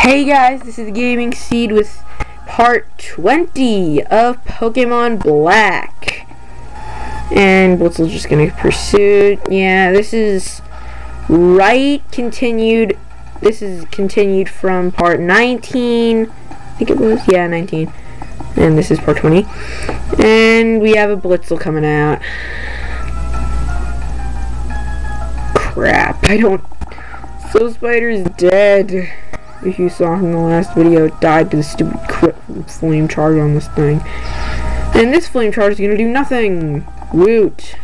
Hey guys, this is Gaming Seed with part 20 of Pokemon Black. And Blitzle's just gonna pursue. Yeah, this is right continued. This is continued from part 19. I think it was. Yeah, 19. And this is part 20. And we have a Blitzle coming out. Crap, I don't. Soul Spider's dead if you saw in the last video, died to the stupid crit flame charge on this thing. And this flame charge is gonna do nothing! Woot!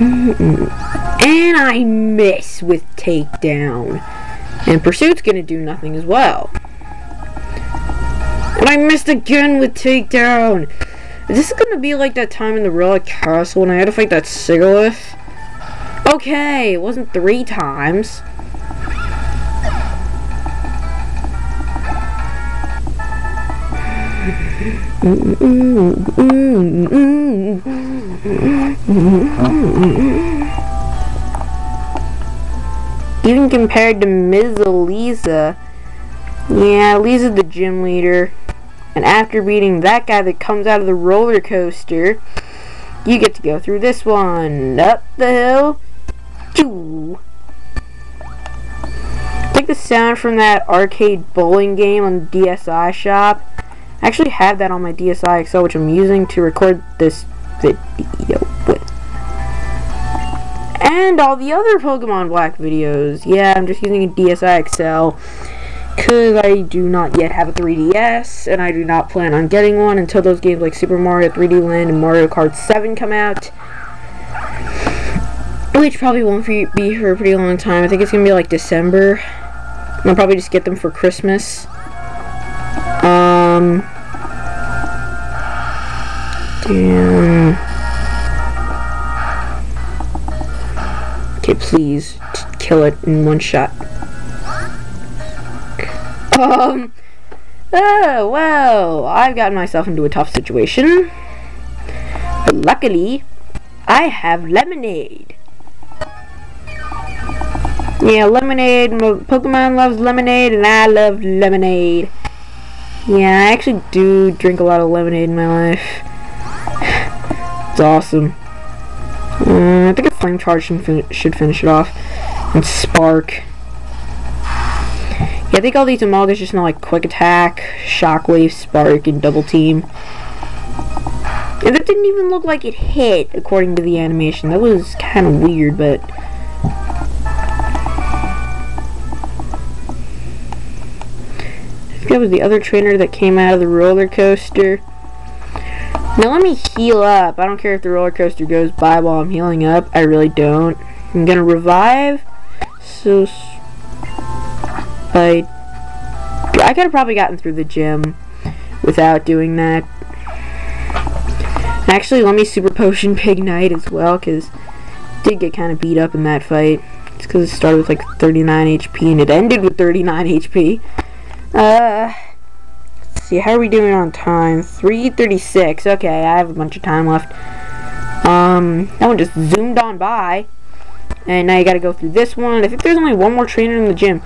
And I miss with takedown. And pursuit's gonna do nothing as well. And I missed again with takedown! This is gonna be like that time in the Relic Castle when I had to fight that Sigilyph. Okay, it wasn't three times. Even compared to Ms. Elesa, yeah, Elesa's the gym leader. And after beating that guy that comes out of the roller coaster, you get to go through this one. Up the hill. Like the sound from that arcade bowling game on the DSi shop. I actually have that on my DSi XL, which I'm using to record this video with. And all the other Pokemon Black videos. Yeah, I'm just using a DSi XL because I do not yet have a 3DS, and I do not plan on getting one until those games like Super Mario 3D Land and Mario Kart 7 come out. Which probably won't be for a pretty long time. I think it's going to be like December. I'll probably just get them for Christmas. Um, Damn. Okay, please kill it in one shot. Um. Oh, well, I've gotten myself into a tough situation. But luckily, I have lemonade. Yeah, lemonade. Pokemon loves lemonade, and I love lemonade. Yeah, I actually do drink a lot of lemonade in my life. It's awesome. Uh, I think a flame charge should, fin should finish it off. And spark. Yeah, I think all these Emolgas just know like quick attack, shockwave, spark, and double team. And that didn't even look like it hit according to the animation. That was kind of weird, but that was the other trainer that came out of the roller coaster. Now let me heal up. I don't care if the roller coaster goes by while I'm healing up. I really don't. I'm gonna revive. So, I, I could have probably gotten through the gym without doing that. Actually, let me super potion Pignite as well, because did get kind of beat up in that fight. It's because it started with like 39 HP and it ended with 39 HP. Uh, see, how are we doing on time? 3.36. Okay, I have a bunch of time left. Um, that one just zoomed on by. And now you gotta go through this one. I think there's only one more trainer in the gym.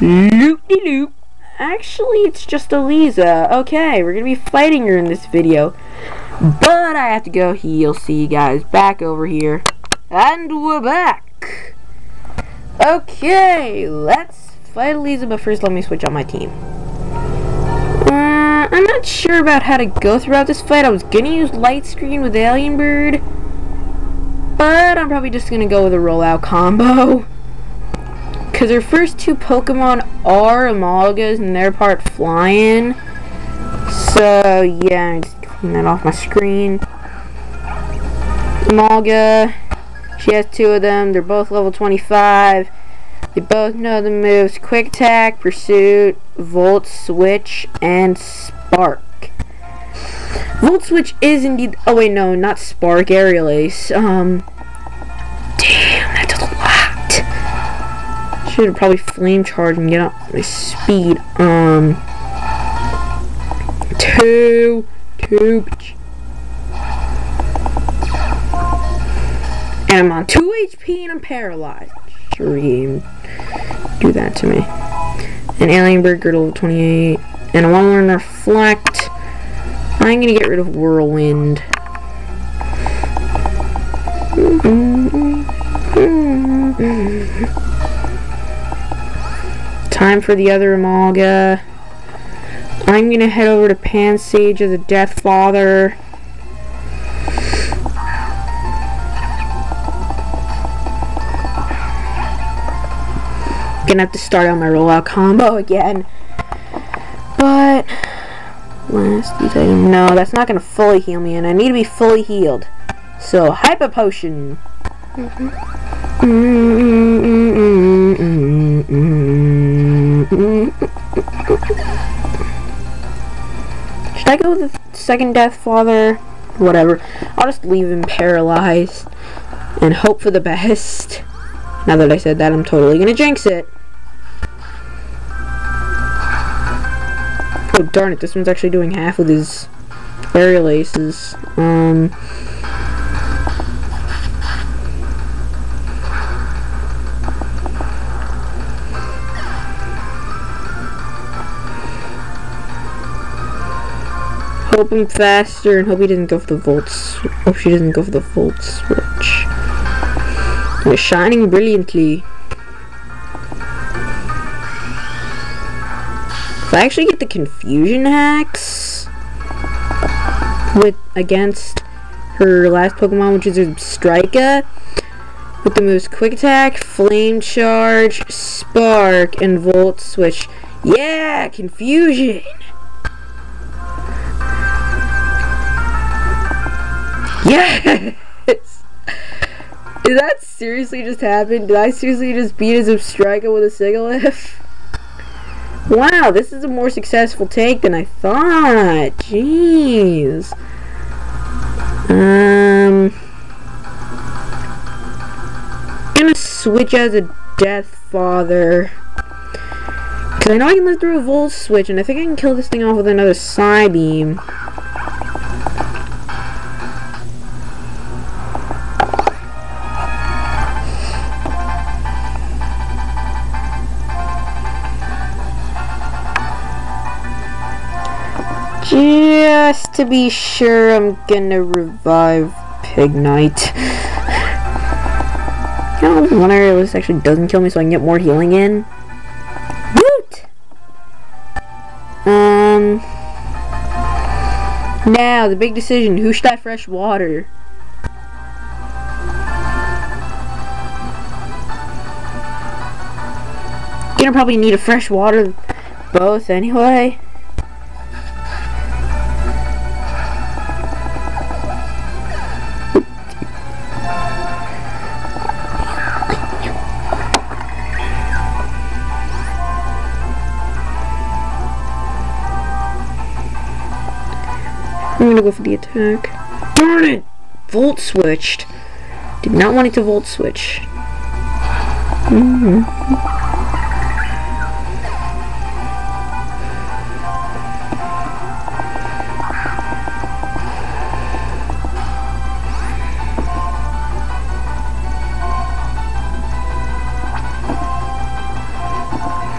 Loop-de-loop. Actually, it's just Elesa. Okay, we're gonna be fighting her in this video. But I have to go heal. See you guys back over here. And we're back. Okay, let's fight Elesa, but first let me switch on my team. Uh, I'm not sure about how to go throughout this fight. I was gonna use Light Screen with Alien Bird, but I'm probably just gonna go with a rollout combo. Because her first two Pokemon are Emolgas and they're part flying. So, yeah, I just clean that off my screen. Emolga, she has two of them. They're both level 25. They both know the moves Quick Attack, Pursuit, Volt Switch, and Spark. Volt Switch is indeed. Oh, wait, no, not Spark, Aerial Ace. Um. Damn, that does a lot. Should have probably Flame Charge and get up my speed. Um. Two. Two. And I'm on 2 HP and I'm paralyzed. Dream. do that to me. An Alien Bird Girdle 28. And want to learn Reflect. I'm to get rid of Whirlwind. Time for the other Emolga. I'm to head over to Pansage of the Death Father. Gonna have to start on my rollout combo again. But last item. No, that's not gonna fully heal me, and I need to be fully healed. So hyper potion. Should I go with the second Death Father? Whatever. I'll just leave him paralyzed and hope for the best. Now that I said that, I'm totally gonna jinx it. Oh, darn it, this one's actually doing half with his aerial aces. Um... Hope I'm faster and hope he doesn't go for the volts. Hope she doesn't go for the volt switch. We're shining brilliantly. If I actually get the confusion hacks with against her last Pokemon, which is Zebstrika, with the moves Quick Attack, Flame Charge, Spark, and Volt Switch. Yeah, confusion! Yes! Did that seriously just happen? Did I seriously just beat a Zebstrika with a single Sigilyph? Wow, this is a more successful take than I thought. Jeez. Um, I'm gonna switch as a Death Father. Because I know I can live through a Volt Switch, and I think I can kill this thing off with another Psybeam. Just to be sure, I'm gonna revive Pignite. you know, one area this actually doesn't kill me so I can get more healing in. Woot! Um... Now, the big decision. Who should I fresh water? Gonna probably need a fresh water both anyway. Gonna go for the attack. Darn it! Volt switched. Did not want it to volt switch. Mm -hmm.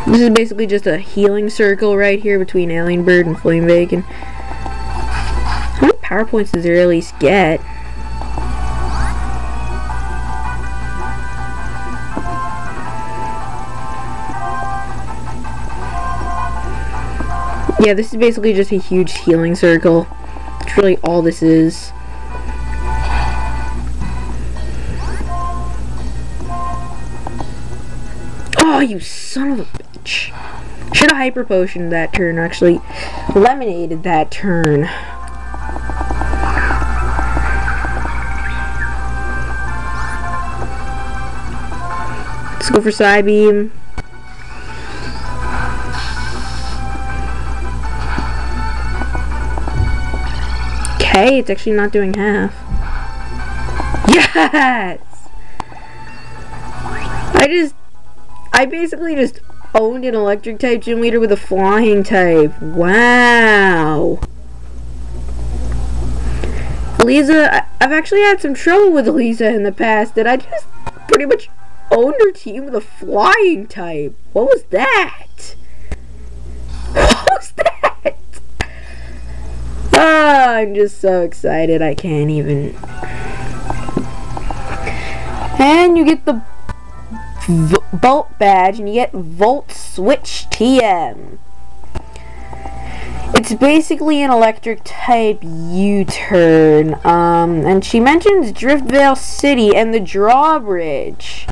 This is basically just a healing circle right here between Alien Bird and Flame Bacon. How many power points does it at least get? Yeah, this is basically just a huge healing circle. It's really all this is. Oh, you son of a bitch. Should have hyper potioned that turn, actually. Lemonaded that turn. Let's go for Psybeam. Okay, it's actually not doing half. Yes! I just... I basically just owned an electric type gym leader with a flying type. Wow! Elesa, I've actually had some trouble with Elesa in the past. Did I just pretty much owned her team with a flying type. What was that? What was that? Ah, I'm just so excited I can't even. And you get the Bolt badge and you get Volt Switch TM. It's basically an electric type U-turn. Um, and she mentions Driftveil City and the drawbridge.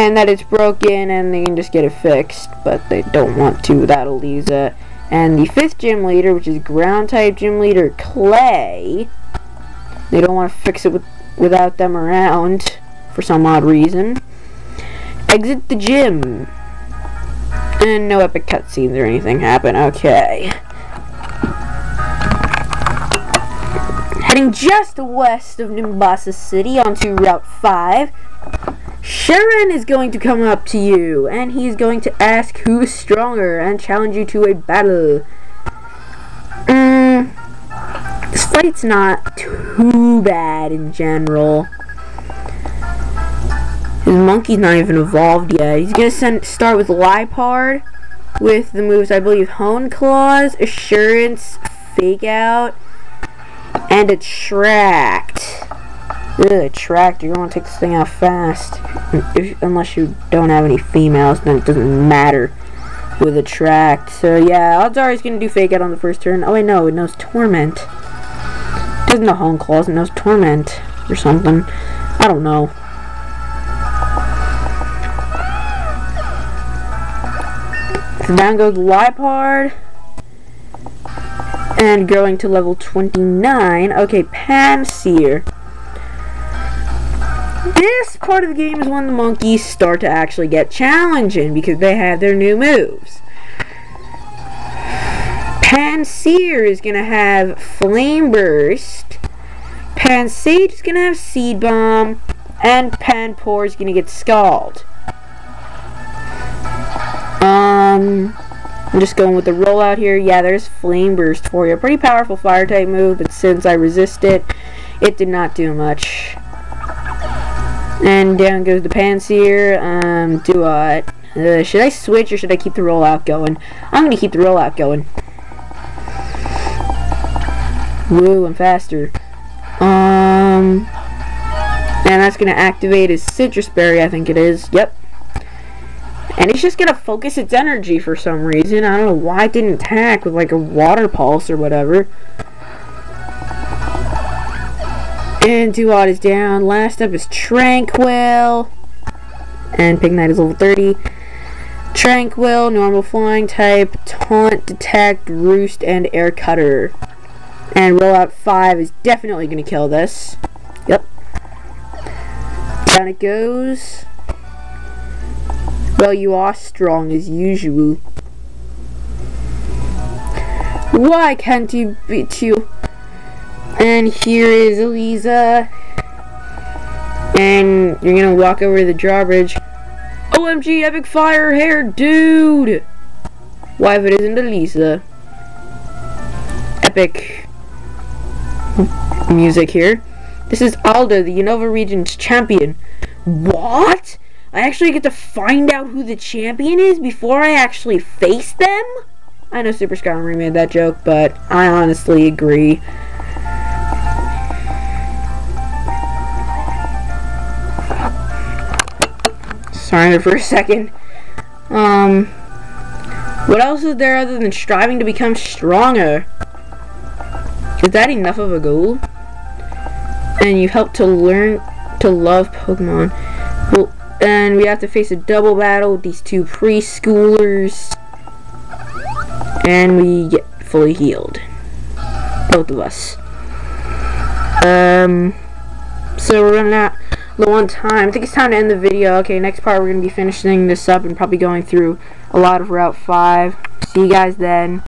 And that it's broken and they can just get it fixed. But they don't want to without Elesa. And the fifth gym leader, which is ground type gym leader Clay. They don't want to fix it with, without them around for some odd reason. Exit the gym. And no epic cutscenes or anything happen. Okay. Heading just west of Nimbasa City onto Route 5, Cheren is going to come up to you, and he's going to ask who is stronger and challenge you to a battle. Mm, this fight's not too bad in general. His monkey's not even evolved yet. He's gonna send, start with Liepard, with the moves I believe Hone Claws, Assurance, Fake Out, and attract. Ugh, attract. You're gonna take this thing out fast. If, unless you don't have any females, then it doesn't matter with attract. So yeah, odds are he's gonna do fake out on the first turn. Oh wait, no, it knows torment. It doesn't know hone claws, it knows torment or something. I don't know. So down goes Liepard and going to level 29. Okay, Pansear. This part of the game is when the monkeys start to actually get challenging because they have their new moves. Pansear is going to have Flame Burst. Pansage is going to have Seed Bomb. And Panpour is going to get Scald. Um... I'm just going with the rollout here. Yeah, there's Flame Burst for you. Pretty powerful fire type move, but since I resist it, it did not do much. And down goes the Pansear. Um, do I... Uh, should I switch or should I keep the rollout going? I'm going to keep the rollout going. Woo, I'm faster. Um... And that's going to activate his Sitrus Berry, I think it is. Yep. And it's just gonna focus its energy for some reason. I don't know why it didn't attack with like a water pulse or whatever. And Duat is down. Last up is Tranquill. And Pignite is level 30. Tranquill, normal flying type, taunt, detect, roost, and air cutter. And rollout 5 is definitely going to kill this. Yep. Down it goes. Well, you are strong as usual. Why can't you beat you? And here is Elesa. And you're gonna walk over the drawbridge. OMG, epic fire hair, dude! Why if it isn't Elesa? Epic music here. This is Alder, the Unova region's champion. What? I actually get to find out who the champion is before I actually face them? I know Super Skyrim made that joke, but I honestly agree. Sorry for a second. Um, what else is there other than striving to become stronger? Is that enough of a goal? And you help to learn to love Pokemon. Well, and we have to face a double battle with these two preschoolers. And we get fully healed. Both of us. Um, so we're out low on time. I think it's time to end the video. Okay, next part we're going to be finishing this up and probably going through a lot of Route 5. See you guys then.